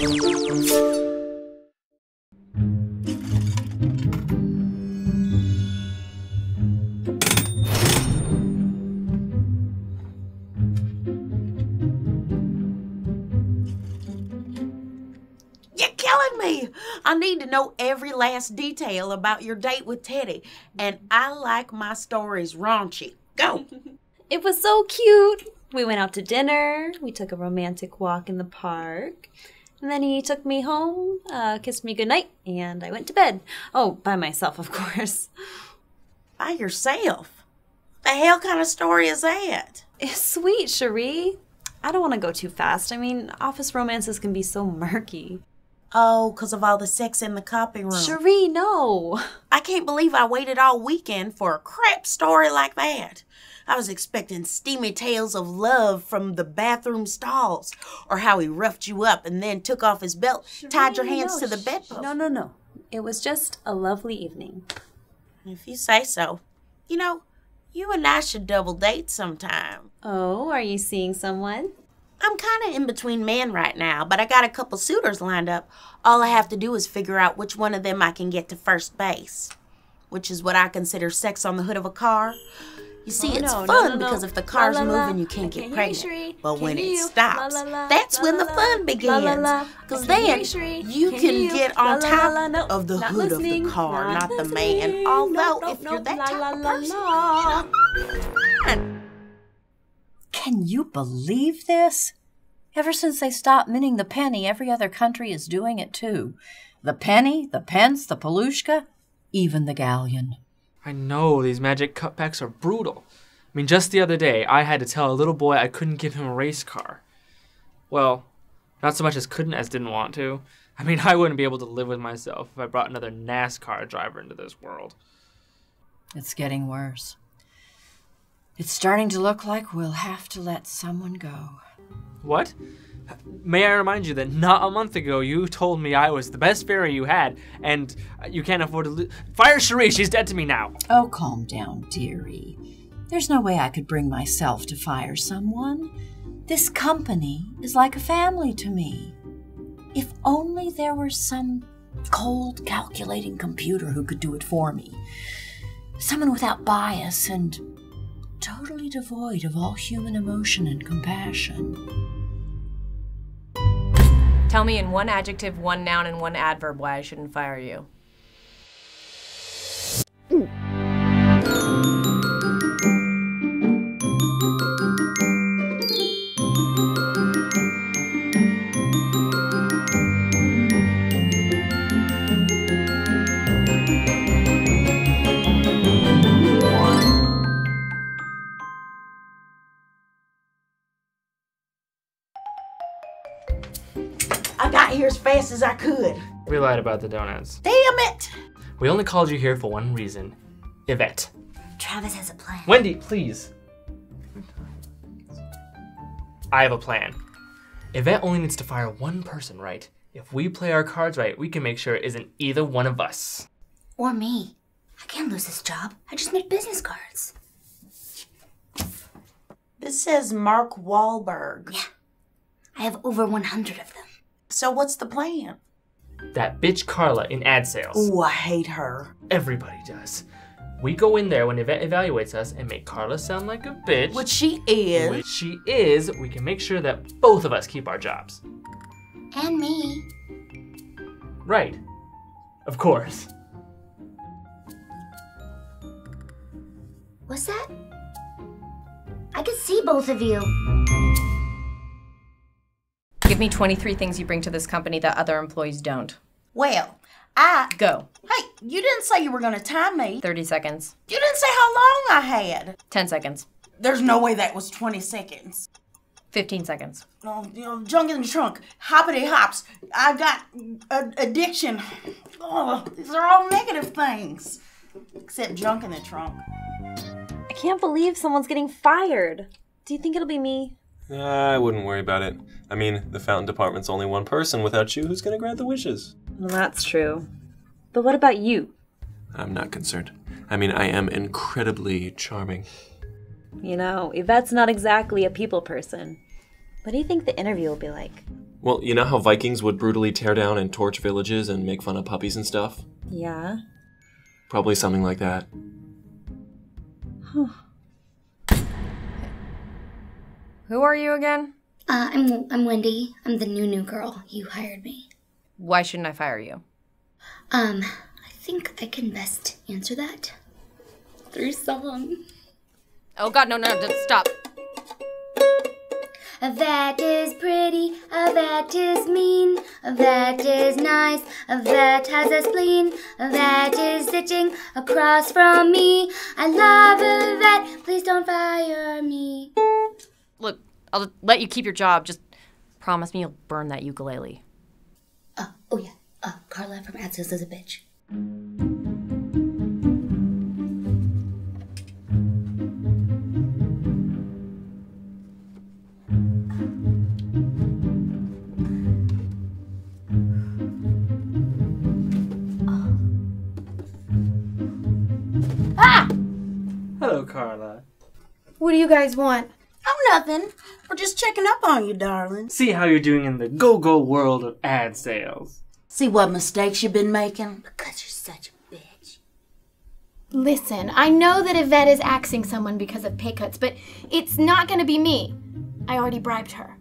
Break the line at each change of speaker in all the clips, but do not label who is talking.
You're killing me. I need to know every last detail about your date with Teddy, and I like my stories raunchy. Go.
It was so cute. We went out to dinner. We took a romantic walk in the park. And then he took me home, uh, kissed me goodnight, and I went to bed. Oh, by myself, of course.
By yourself. The hell kind of story is that?
It's sweet, Shari. I don't want to go too fast. I mean, office romances can be so murky.
Oh, 'cause of all the sex in the copy room.
Shari, no.
I can't believe I waited all weekend for a crap story like that. I was expecting steamy tales of love from the bathroom stalls, or how he roughed you up and then took off his belt, tied your hands to the bedpost.
No, no, no. It was just a lovely evening.
If you say so. You know, you and I should double date sometime.
Oh, are you seeing someone?
I'm kind of in between men right now, but I got a couple suitors lined up. All I have to do is figure out which one of them I can get to first base, which is what I consider sex on the hood of a car. You see,
Oh,
it's
no,
fun
no, no.
because if the car's
la,
moving, you can't get
can't hear you,
pregnant. But when it stops, that's when the fun begins. Because
I can't hear
then
you, Shari.
you
Can't
can get on top
la, la. No,
of the hood of the car,
Not
the man. Although, if you're that type of person,
la.
it's fine.
Can you believe this? Ever since they stopped minting the penny, every other country is doing it too. The penny, the pence, the palushka, even the galleon.
I know these magic cutbacks are brutal. I mean, just the other day, I had to tell a little boy I couldn't give him a race car. Well, not so much as couldn't as didn't want to. I mean, I wouldn't be able to live with myself if I brought another NASCAR driver into this world.
It's getting worse. It's starting to look like we'll have to let someone go.
What? May I remind you that not a month ago you told me I was the best fairy you had, and you can't afford to lose. Fire Shari, she's dead to me now.
Oh, calm down, dearie. There's no way I could bring myself to fire someone. This company is like a family to me. If only there were some cold, calculating computer who could do it for me. Someone without bias and totally devoid of all human emotion and compassion.
Tell me in one adjective, one noun, and one adverb why I shouldn't fire you.
Fast as I could.
We lied about the donuts.
Damn it!
We only called you here for one reason Yvette.
Travis has a plan.
Wendy, please. I have a plan. Yvette only needs to fire one person right. If we play our cards right, we can make sure it isn't either one of us.
Or me. I can't lose this job. I just made business cards.
This says Mark Wahlberg.
Yeah. I have over 100 of them.
So what's the plan?
That bitch Karla in ad sales.
Ooh, I hate her.
Everybody does. We go in there when Yvette evaluates us and make Karla sound like a bitch.
Which she is.
Which she is, we can make sure that both of us keep our jobs.
And me.
Right. Of course.
What's that? I can see both of you.
Give me 23 things you bring to this company that other employees don't.
Well, I.
Go.
Hey, you didn't say you were going to time me.
30 seconds.
You didn't say how long I had.
10 seconds.
There's no way that was 20 seconds.
15 seconds.
Oh, you know, junk in the trunk, hoppity hops. I've got uh, addiction. Oh, these are all negative things. Except junk in the trunk.
I can't believe someone's getting fired. Do you think it'll be me?
I wouldn't worry about it. I mean, the fountain department's only one person. Without you, who's gonna grant the wishes?
Well, that's true. But what about you?
I'm not concerned. I mean, I am incredibly charming.
You know, Yvette's not exactly a people person. What do you think the interview will be like?
Well, you know how Vikings would brutally tear down and torch villages and make fun of puppies and stuff?
Yeah.
Probably something like that.
Who are you again?
Uh, I'm I'm Wendy. I'm the new new girl. You hired me.
Why shouldn't I fire you?
Um, I think I can best answer that through song.
Oh god, no, no, no, stop.
A vet is pretty, a vet is mean, a vet is nice, a vet has a spleen, a vet is sitting across from me. I love a vet, please don't fire me.
Look, I'll let you keep your job. Just promise me you'll burn that ukulele.
Uh, oh yeah, uh, Karla from Adsos is a bitch.
Hello, Karla.
What do you guys want? Nothing. We're just checking up on you, darling.
See how you're doing in the go-go world of ad sales.
See what mistakes you've been making?
Because you're such a bitch.
Listen, I know that Yvette is axing someone because of pay cuts, but it's not gonna be me. I already bribed her.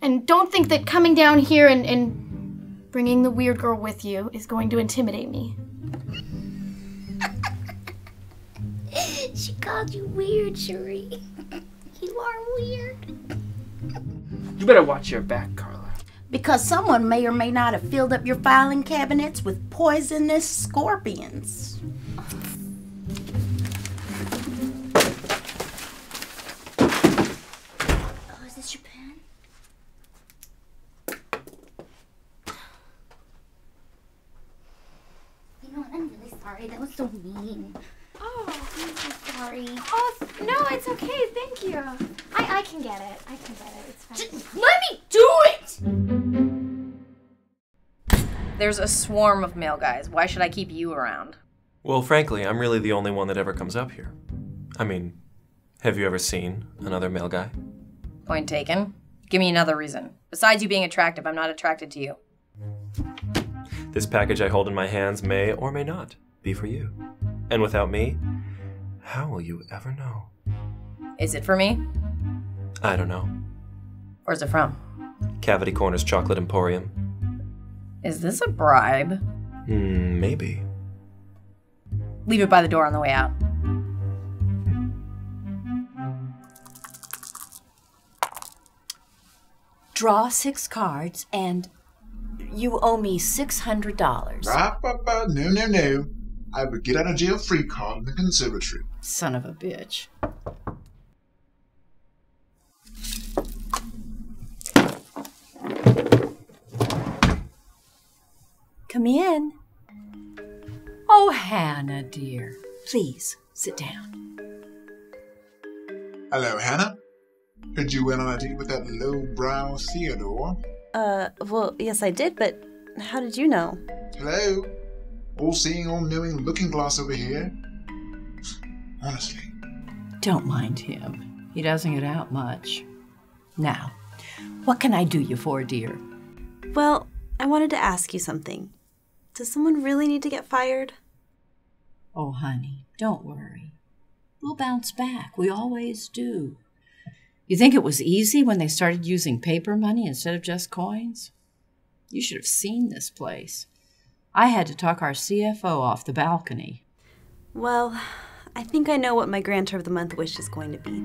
And don't think that coming down here and, and bringing the weird girl with you is going to intimidate me.
She called you weird, Shari. You are weird.
You better watch your back, Karla.
Because someone may or may not have filled up your filing cabinets with poisonous scorpions.
Oh, is this your pen? You know what? I'm really sorry. That was so mean.
Oh,
I'm so sorry.
oh no, it's okay. Thank you. I, I can get it. I can get it. It's fine.
Just let me do it!
There's a swarm of mail guys. Why should I keep you around?
Well, frankly, I'm really the only one that ever comes up here. I mean, have you ever seen another mail guy?
Point taken. Give me another reason. Besides you being attractive, I'm not attracted to you.
This package I hold in my hands may or may not be for you. And without me, how will you ever know?
Is it for me?
I don't know.
Where's it from?
Cavity Corner's Chocolate Emporium?
Is this a bribe?
Hmm, maybe.
Leave it by the door on the way out.
Draw six cards, and you owe me $600.
Ba, ba, ba. No, no, no. I would get out of jail free card in the conservatory.
Son of a bitch. Come in. Oh, Hannah, dear. Please sit down.
Hello, Hannah. Heard you went on a date with that low-brow Theodore.
Uh, well, yes, I did, but how did you know?
Hello? All-seeing, all-knowing looking glass over here. Honestly.
Don't mind him. He doesn't get out much. Now, what can I do you for, dear?
Well, I wanted to ask you something. Does someone really need to get fired?
Oh, honey, don't worry. We'll bounce back. We always do. You think it was easy when they started using paper money instead of just coins? You should have seen this place. I had to talk our CFO off the balcony.
Well, I think I know what my grantor of the month wish is going to be.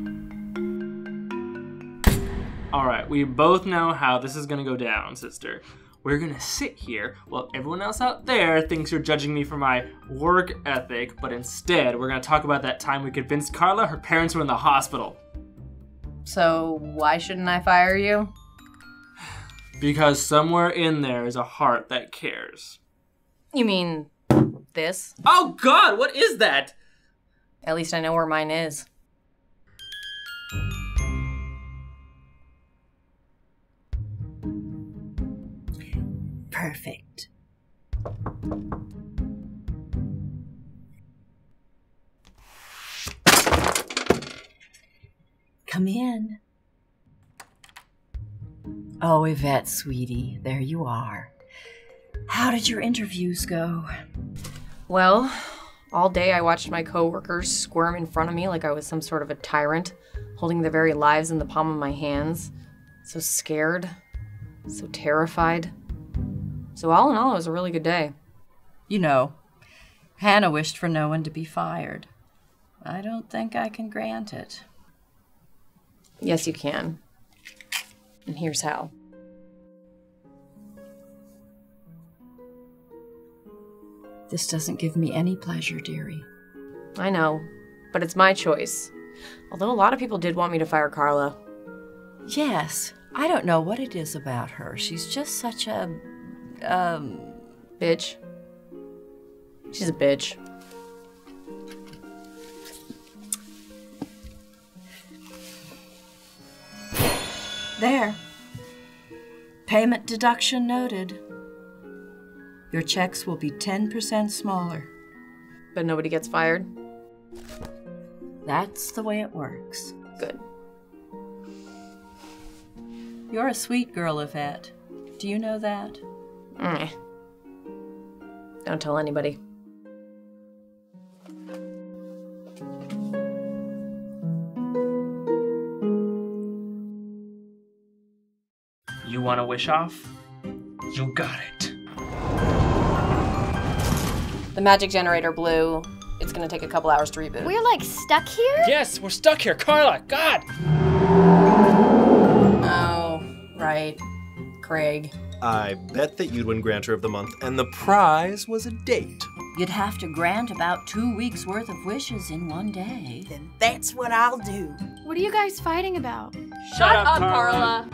All right, we both know how this is gonna go down, sister. We're gonna sit here while everyone else out there thinks you're judging me for my work ethic, but instead, we're gonna talk about that time we convinced Karla her parents were in the hospital.
So, why shouldn't I fire you?
Because somewhere in there is a heart that cares.
You mean this?
Oh god, what is that?
At least I know where mine is.
Perfect. Come in. Oh, Yvette, sweetie, there you are. How did your interviews go?
Well, all day I watched my coworkers squirm in front of me like I was some sort of a tyrant, holding their very lives in the palm of my hands. So scared, so terrified. So, all in all, it was a really good day.
You know, Hannah wished for no one to be fired. I don't think I can grant it.
Yes, you can. And here's how.
This doesn't give me any pleasure, dearie.
I know, but it's my choice. Although a lot of people did want me to fire Karla.
Yes, I don't know what it is about her. She's just such a. um.
Bitch. She's a bitch.
There. Payment deduction noted. Your checks will be 10% smaller.
But nobody gets fired?
That's the way it works.
Good.
You're a sweet girl, Yvette. Do you know that?
Eh. Don't tell anybody.
You want to wish off? You got it.
The magic generator blew. It's gonna take a couple hours to reboot.
We're like stuck here?
Yes, we're stuck here, Karla. God.
Oh, right. Craig.
I bet that you'd win Granter of the Month, and the prize was a date.
You'd have to grant about two weeks' worth of wishes in one day.
Then that's what I'll do.
What are you guys fighting about?
Shut, up, Karla.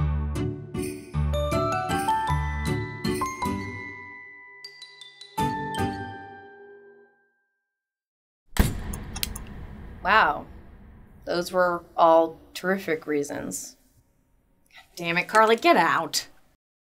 Wow. Those were all terrific reasons. God Damn it, Karla, get out.